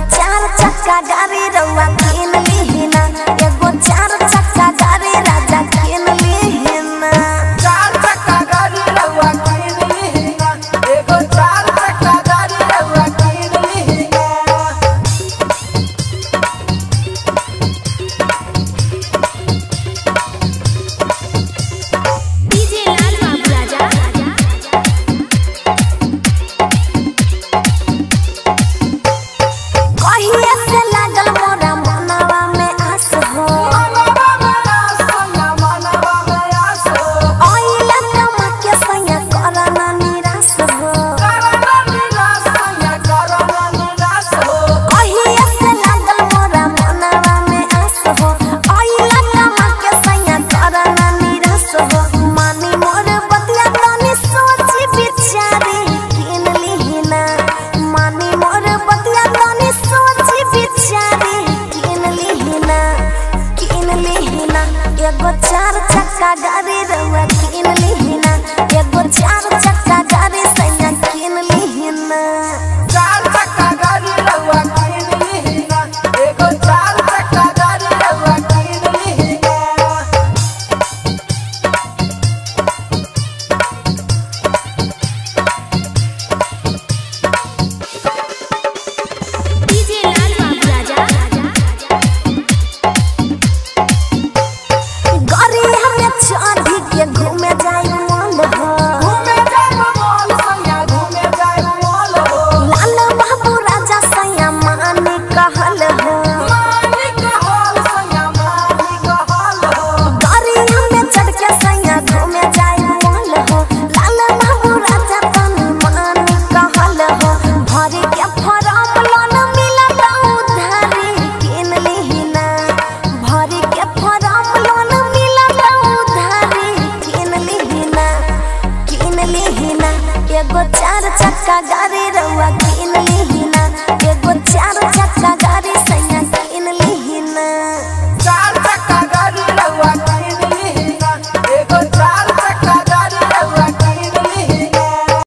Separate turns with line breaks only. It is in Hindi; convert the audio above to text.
चार चक्का गाड़ी चक्का गाड़ी रवा कीन ली कहल हो एगो चार चक्का गाड़ी रउआ किन लिहिना